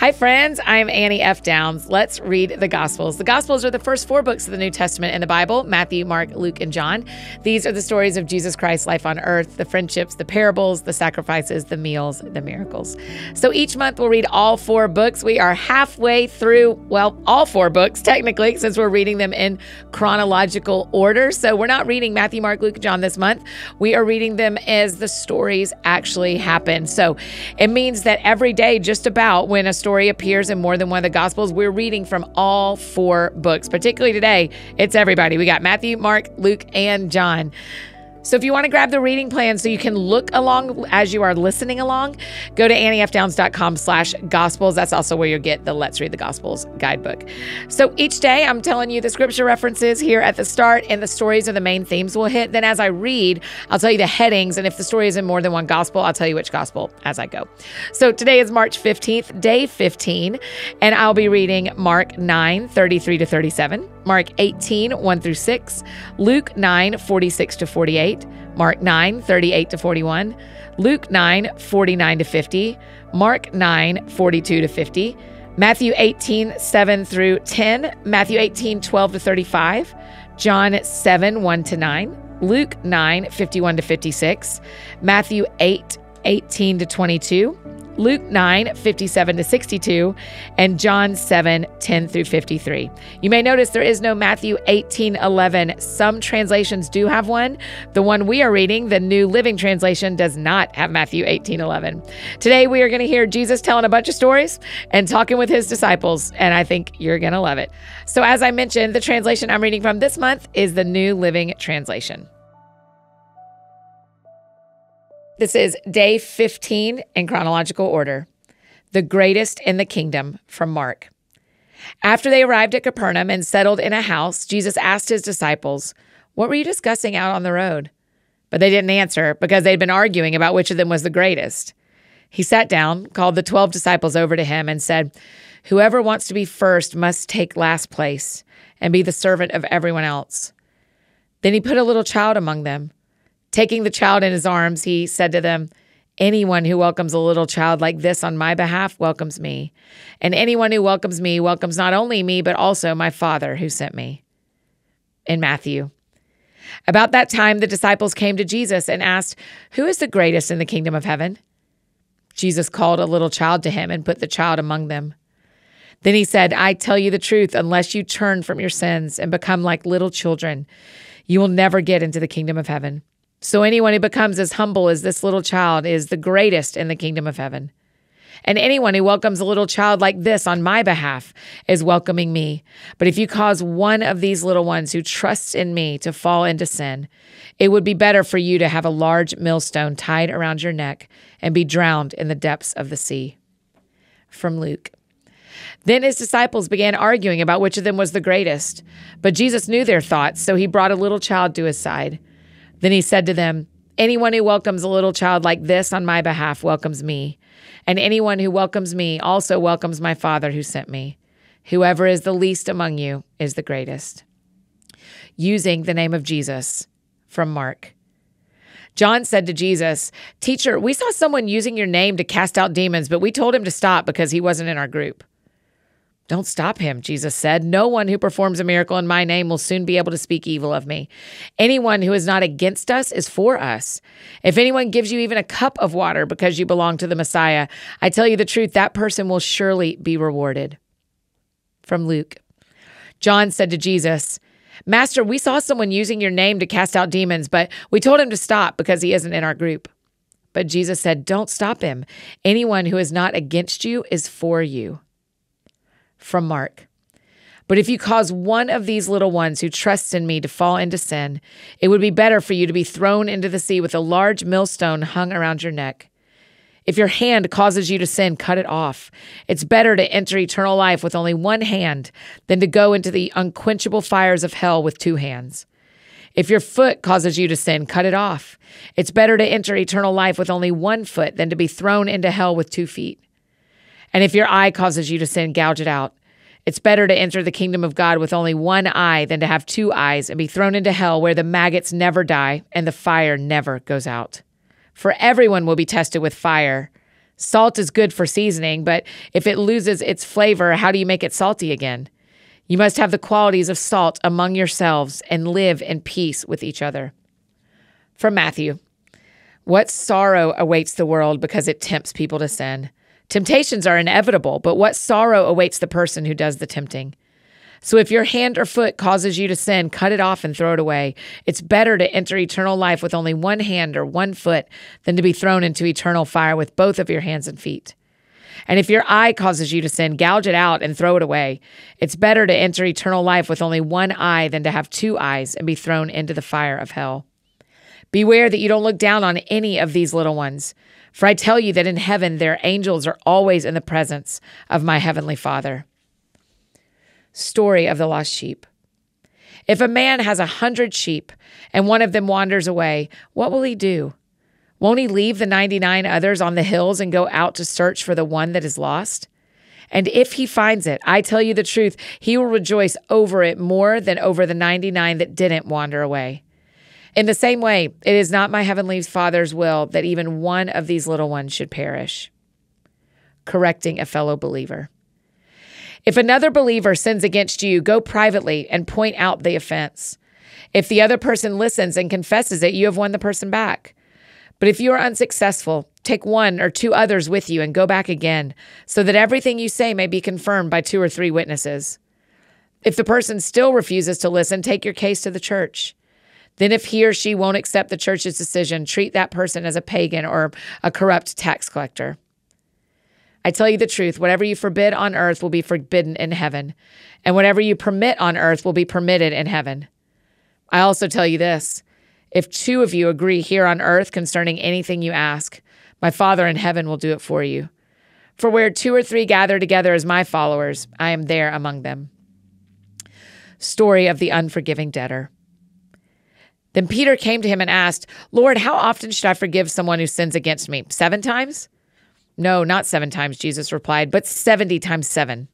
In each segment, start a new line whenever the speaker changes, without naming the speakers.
Hi, friends. I'm Annie F. Downs. Let's read the Gospels. The Gospels are the first four books of the New Testament in the Bible Matthew, Mark, Luke, and John. These are the stories of Jesus Christ's life on earth, the friendships, the parables, the sacrifices, the meals, the miracles. So each month we'll read all four books. We are halfway through, well, all four books, technically, since we're reading them in chronological order. So we're not reading Matthew, Mark, Luke, and John this month. We are reading them as the stories actually happen. So it means that every day, just about when a story story appears in more than one of the Gospels. We're reading from all four books, particularly today. It's everybody. We got Matthew, Mark, Luke, and John. So if you want to grab the reading plan so you can look along as you are listening along, go to anniefdowns.com slash gospels. That's also where you'll get the Let's Read the Gospels guidebook. So each day I'm telling you the scripture references here at the start and the stories of the main themes we'll hit. Then as I read, I'll tell you the headings. And if the story is in more than one gospel, I'll tell you which gospel as I go. So today is March 15th, day 15, and I'll be reading Mark 9, 33 to 37, Mark 18, 1 through 6, Luke 9, 46 to 48, Mark 9, 38 to 41, Luke 9, 49 to 50, Mark 9, 42 to 50, Matthew 18, 7 through 10, Matthew 18, 12 to 35, John 7, 1 to 9, Luke 9, 51 to 56, Matthew 8, 18 to 22, Luke 9, 57 to 62, and John 7, 10 through 53. You may notice there is no Matthew 18, 11. Some translations do have one. The one we are reading, the New Living Translation, does not have Matthew 18, 11. Today we are going to hear Jesus telling a bunch of stories and talking with his disciples, and I think you're going to love it. So, as I mentioned, the translation I'm reading from this month is the New Living Translation. This is day 15 in chronological order. The greatest in the kingdom from Mark. After they arrived at Capernaum and settled in a house, Jesus asked his disciples, What were you discussing out on the road? But they didn't answer because they'd been arguing about which of them was the greatest. He sat down, called the 12 disciples over to him, and said, Whoever wants to be first must take last place and be the servant of everyone else. Then he put a little child among them Taking the child in his arms, he said to them, Anyone who welcomes a little child like this on my behalf welcomes me. And anyone who welcomes me welcomes not only me, but also my Father who sent me. In Matthew. About that time, the disciples came to Jesus and asked, Who is the greatest in the kingdom of heaven? Jesus called a little child to him and put the child among them. Then he said, I tell you the truth, unless you turn from your sins and become like little children, you will never get into the kingdom of heaven. So anyone who becomes as humble as this little child is the greatest in the kingdom of heaven. And anyone who welcomes a little child like this on my behalf is welcoming me. But if you cause one of these little ones who trusts in me to fall into sin, it would be better for you to have a large millstone tied around your neck and be drowned in the depths of the sea. From Luke. Then his disciples began arguing about which of them was the greatest. But Jesus knew their thoughts, so he brought a little child to his side. Then he said to them, Anyone who welcomes a little child like this on my behalf welcomes me. And anyone who welcomes me also welcomes my Father who sent me. Whoever is the least among you is the greatest. Using the name of Jesus from Mark. John said to Jesus, Teacher, we saw someone using your name to cast out demons, but we told him to stop because he wasn't in our group. Don't stop him, Jesus said. No one who performs a miracle in my name will soon be able to speak evil of me. Anyone who is not against us is for us. If anyone gives you even a cup of water because you belong to the Messiah, I tell you the truth, that person will surely be rewarded. From Luke John said to Jesus, Master, we saw someone using your name to cast out demons, but we told him to stop because he isn't in our group. But Jesus said, Don't stop him. Anyone who is not against you is for you from Mark. But if you cause one of these little ones who trusts in me to fall into sin, it would be better for you to be thrown into the sea with a large millstone hung around your neck. If your hand causes you to sin, cut it off. It's better to enter eternal life with only one hand than to go into the unquenchable fires of hell with two hands. If your foot causes you to sin, cut it off. It's better to enter eternal life with only one foot than to be thrown into hell with two feet. And if your eye causes you to sin, gouge it out. It's better to enter the kingdom of God with only one eye than to have two eyes and be thrown into hell where the maggots never die and the fire never goes out. For everyone will be tested with fire. Salt is good for seasoning, but if it loses its flavor, how do you make it salty again? You must have the qualities of salt among yourselves and live in peace with each other. From Matthew What sorrow awaits the world because it tempts people to sin? Temptations are inevitable, but what sorrow awaits the person who does the tempting? So if your hand or foot causes you to sin, cut it off and throw it away. It's better to enter eternal life with only one hand or one foot than to be thrown into eternal fire with both of your hands and feet. And if your eye causes you to sin, gouge it out and throw it away. It's better to enter eternal life with only one eye than to have two eyes and be thrown into the fire of hell. Beware that you don't look down on any of these little ones, for I tell you that in heaven their angels are always in the presence of my heavenly Father story of the lost sheep. If a man has a hundred sheep and one of them wanders away, what will he do? Won't he leave the 99 others on the hills and go out to search for the one that is lost? And if he finds it, I tell you the truth, he will rejoice over it more than over the 99 that didn't wander away. In the same way, it is not my heavenly Father's will that even one of these little ones should perish. Correcting a fellow believer. If another believer sins against you, go privately and point out the offense. If the other person listens and confesses it, you have won the person back. But if you are unsuccessful, take one or two others with you and go back again, so that everything you say may be confirmed by two or three witnesses. If the person still refuses to listen, take your case to the church. Then, if he or she won't accept the church's decision, treat that person as a pagan or a corrupt tax collector. I tell you the truth, whatever you forbid on earth will be forbidden in heaven, and whatever you permit on earth will be permitted in heaven. I also tell you this if two of you agree here on earth concerning anything you ask, my Father in heaven will do it for you. For where two or three gather together as my followers, I am there among them. Story of the unforgiving debtor. Then Peter came to him and asked, Lord, how often should I forgive someone who sins against me? Seven times? No, not seven times, Jesus replied, but 70 times seven.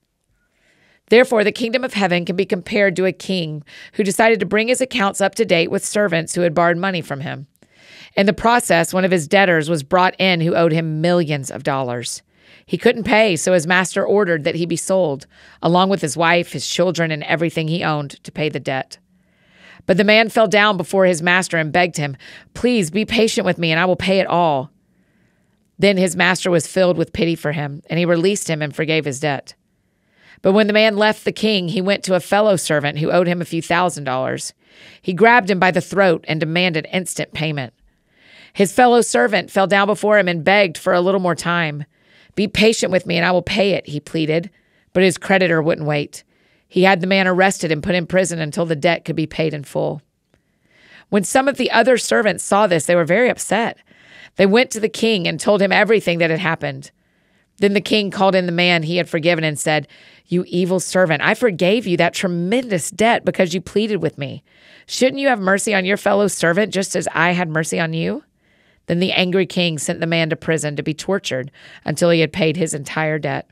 Therefore, the kingdom of heaven can be compared to a king who decided to bring his accounts up to date with servants who had borrowed money from him. In the process, one of his debtors was brought in who owed him millions of dollars. He couldn't pay, so his master ordered that he be sold, along with his wife, his children, and everything he owned, to pay the debt. But the man fell down before his master and begged him, Please be patient with me, and I will pay it all. Then his master was filled with pity for him, and he released him and forgave his debt. But when the man left the king, he went to a fellow servant who owed him a few thousand dollars. He grabbed him by the throat and demanded instant payment. His fellow servant fell down before him and begged for a little more time. Be patient with me and I will pay it, he pleaded. But his creditor wouldn't wait. He had the man arrested and put in prison until the debt could be paid in full. When some of the other servants saw this, they were very upset. They went to the king and told him everything that had happened. Then the king called in the man he had forgiven and said, You evil servant, I forgave you that tremendous debt because you pleaded with me. Shouldn't you have mercy on your fellow servant just as I had mercy on you? Then the angry king sent the man to prison to be tortured until he had paid his entire debt.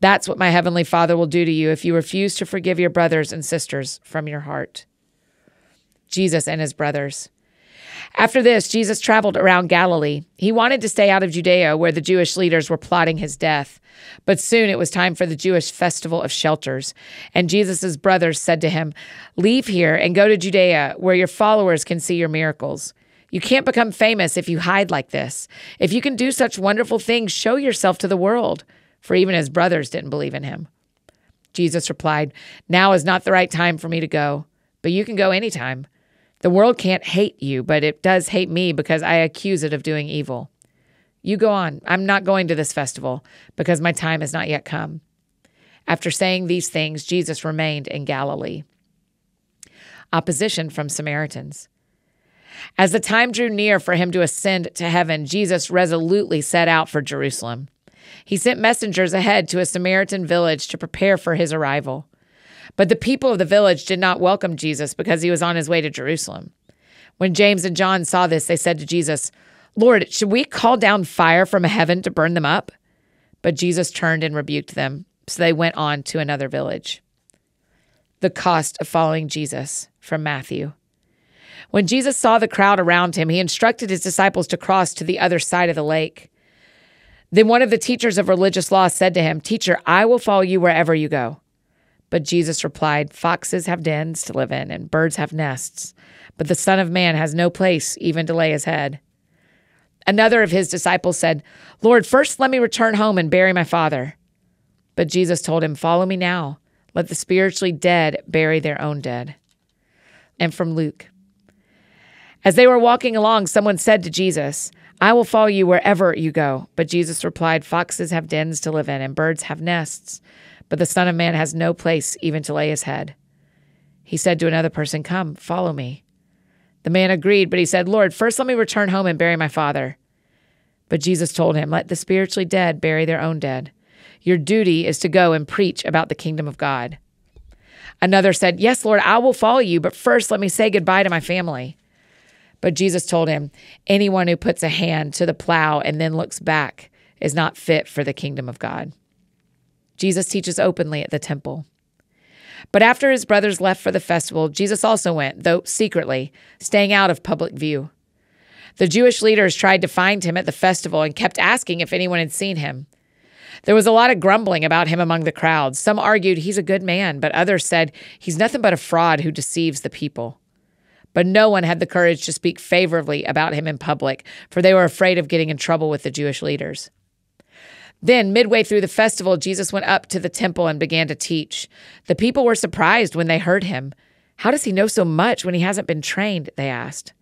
That's what my heavenly Father will do to you if you refuse to forgive your brothers and sisters from your heart. Jesus and his brothers. After this, Jesus traveled around Galilee. He wanted to stay out of Judea, where the Jewish leaders were plotting his death. But soon it was time for the Jewish festival of shelters. And Jesus' brothers said to him, Leave here and go to Judea, where your followers can see your miracles. You can't become famous if you hide like this. If you can do such wonderful things, show yourself to the world. For even his brothers didn't believe in him. Jesus replied, Now is not the right time for me to go, but you can go anytime. The world can't hate you, but it does hate me because I accuse it of doing evil. You go on. I'm not going to this festival because my time has not yet come. After saying these things, Jesus remained in Galilee. Opposition from Samaritans. As the time drew near for him to ascend to heaven, Jesus resolutely set out for Jerusalem. He sent messengers ahead to a Samaritan village to prepare for his arrival. But the people of the village did not welcome Jesus because he was on his way to Jerusalem. When James and John saw this, they said to Jesus, Lord, should we call down fire from heaven to burn them up? But Jesus turned and rebuked them. So they went on to another village. The cost of following Jesus from Matthew. When Jesus saw the crowd around him, he instructed his disciples to cross to the other side of the lake. Then one of the teachers of religious law said to him, Teacher, I will follow you wherever you go. But Jesus replied, Foxes have dens to live in, and birds have nests, but the Son of Man has no place even to lay his head. Another of his disciples said, Lord, first let me return home and bury my father. But Jesus told him, Follow me now. Let the spiritually dead bury their own dead. And from Luke. As they were walking along, someone said to Jesus, I will follow you wherever you go. But Jesus replied, Foxes have dens to live in, and birds have nests, but the Son of Man has no place even to lay his head. He said to another person, Come, follow me. The man agreed, but he said, Lord, first let me return home and bury my father. But Jesus told him, Let the spiritually dead bury their own dead. Your duty is to go and preach about the kingdom of God. Another said, Yes, Lord, I will follow you, but first let me say goodbye to my family. But Jesus told him, Anyone who puts a hand to the plow and then looks back is not fit for the kingdom of God. Jesus teaches openly at the temple. But after his brothers left for the festival, Jesus also went, though secretly, staying out of public view. The Jewish leaders tried to find him at the festival and kept asking if anyone had seen him. There was a lot of grumbling about him among the crowd. Some argued he's a good man, but others said he's nothing but a fraud who deceives the people. But no one had the courage to speak favorably about him in public, for they were afraid of getting in trouble with the Jewish leaders. Then, midway through the festival, Jesus went up to the temple and began to teach. The people were surprised when they heard him. How does he know so much when he hasn't been trained? They asked.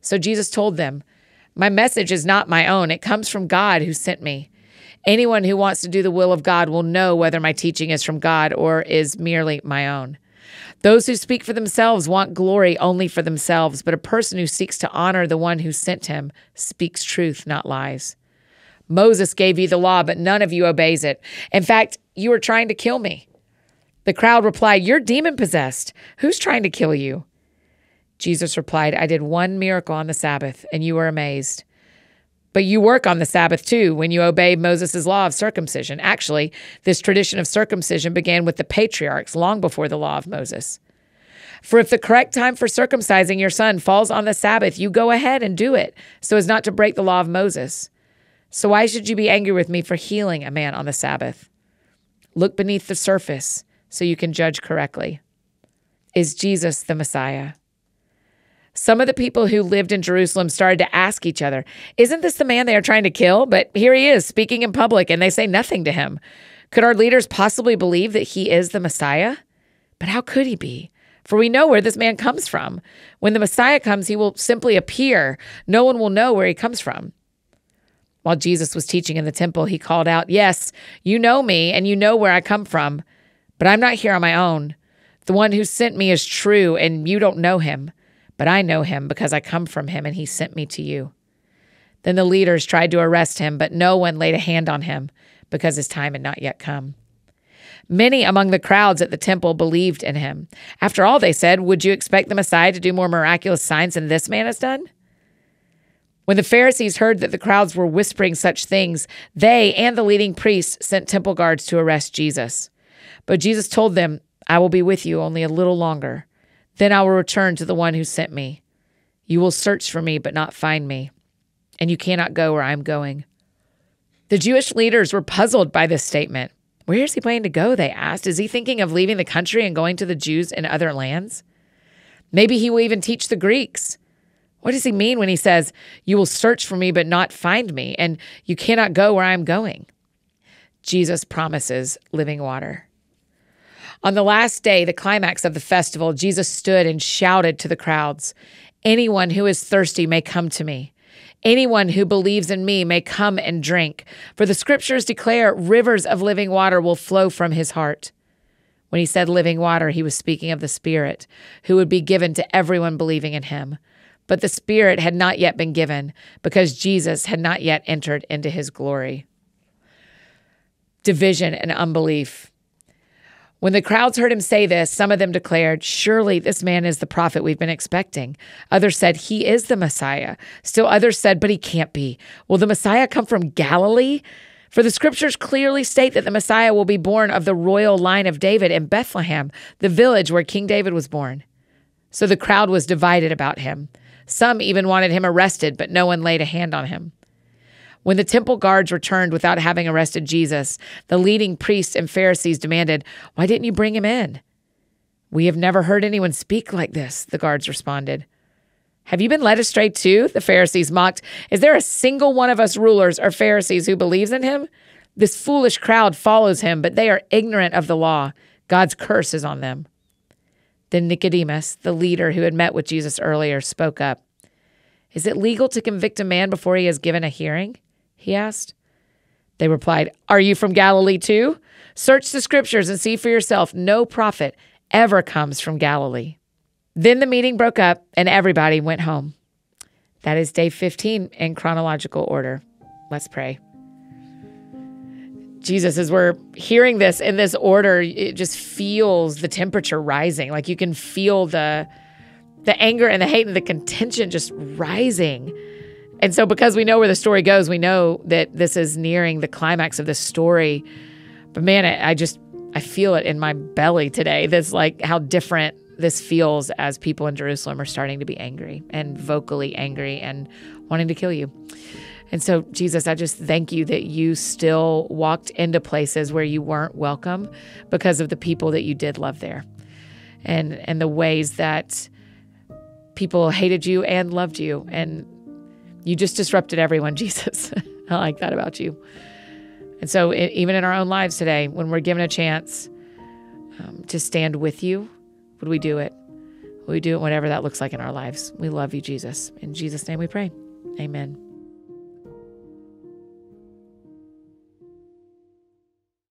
So Jesus told them, My message is not my own, it comes from God who sent me. Anyone who wants to do the will of God will know whether my teaching is from God or is merely my own. Those who speak for themselves want glory only for themselves, but a person who seeks to honor the one who sent him speaks truth, not lies. Moses gave you the law, but none of you obeys it. In fact, you are trying to kill me. The crowd replied, You're demon possessed. Who's trying to kill you? Jesus replied, I did one miracle on the Sabbath, and you were amazed. But you work on the Sabbath too when you obey Moses' law of circumcision. Actually, this tradition of circumcision began with the patriarchs long before the law of Moses. For if the correct time for circumcising your son falls on the Sabbath, you go ahead and do it so as not to break the law of Moses. So why should you be angry with me for healing a man on the Sabbath? Look beneath the surface so you can judge correctly. Is Jesus the Messiah? Some of the people who lived in Jerusalem started to ask each other, Isn't this the man they are trying to kill? But here he is speaking in public and they say nothing to him. Could our leaders possibly believe that he is the Messiah? But how could he be? For we know where this man comes from. When the Messiah comes, he will simply appear. No one will know where he comes from. While Jesus was teaching in the temple, he called out, Yes, you know me and you know where I come from, but I'm not here on my own. The one who sent me is true, and you don't know him. But I know him because I come from him, and he sent me to you. Then the leaders tried to arrest him, but no one laid a hand on him because his time had not yet come. Many among the crowds at the temple believed in him. After all, they said, Would you expect the Messiah to do more miraculous signs than this man has done? When the Pharisees heard that the crowds were whispering such things, they and the leading priests sent temple guards to arrest Jesus. But Jesus told them, I will be with you only a little longer. Then I will return to the one who sent me. You will search for me, but not find me, and you cannot go where I am going. The Jewish leaders were puzzled by this statement. Where is he planning to go? They asked. Is he thinking of leaving the country and going to the Jews in other lands? Maybe he will even teach the Greeks. What does he mean when he says, You will search for me, but not find me, and you cannot go where I am going? Jesus promises living water. On the last day, the climax of the festival, Jesus stood and shouted to the crowds Anyone who is thirsty may come to me. Anyone who believes in me may come and drink, for the scriptures declare rivers of living water will flow from his heart. When he said living water, he was speaking of the Spirit, who would be given to everyone believing in him. But the Spirit had not yet been given because Jesus had not yet entered into his glory. Division and unbelief. When the crowds heard him say this, some of them declared, Surely this man is the prophet we've been expecting. Others said, He is the Messiah. Still others said, But he can't be. Will the Messiah come from Galilee? For the scriptures clearly state that the Messiah will be born of the royal line of David in Bethlehem, the village where King David was born. So the crowd was divided about him. Some even wanted him arrested, but no one laid a hand on him. When the temple guards returned without having arrested Jesus, the leading priests and Pharisees demanded, Why didn't you bring him in? We have never heard anyone speak like this, the guards responded. Have you been led astray too? The Pharisees mocked. Is there a single one of us rulers or Pharisees who believes in him? This foolish crowd follows him, but they are ignorant of the law. God's curse is on them. Then Nicodemus, the leader who had met with Jesus earlier, spoke up. Is it legal to convict a man before he has given a hearing? He asked. They replied, Are you from Galilee too? Search the scriptures and see for yourself. No prophet ever comes from Galilee. Then the meeting broke up and everybody went home. That is day 15 in chronological order. Let's pray. Jesus, as we're hearing this in this order, it just feels the temperature rising. Like you can feel the the anger and the hate and the contention just rising. And so because we know where the story goes, we know that this is nearing the climax of this story. But man, I, I just I feel it in my belly today. This like how different this feels as people in Jerusalem are starting to be angry and vocally angry and wanting to kill you. And so, Jesus, I just thank you that you still walked into places where you weren't welcome because of the people that you did love there and, and the ways that people hated you and loved you. And you just disrupted everyone, Jesus. I like that about you. And so, it, even in our own lives today, when we're given a chance um, to stand with you, would we do it? Would we do it whatever that looks like in our lives? We love you, Jesus. In Jesus' name we pray. Amen.